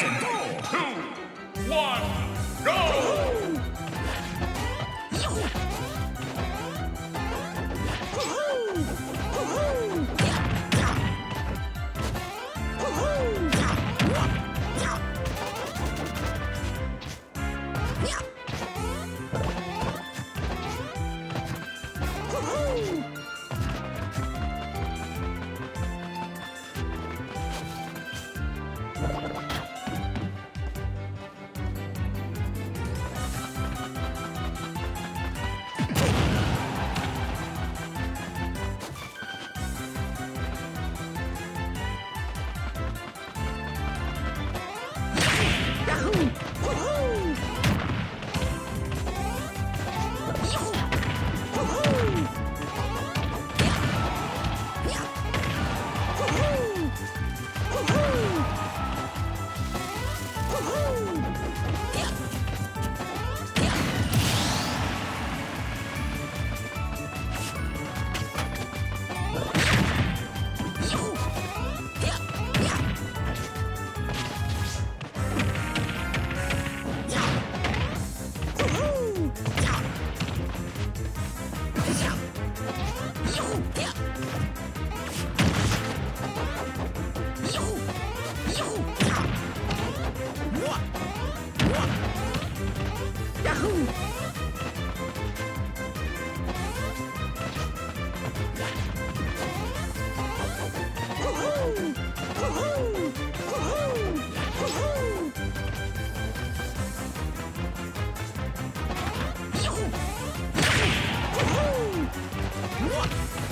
Woohoo! What?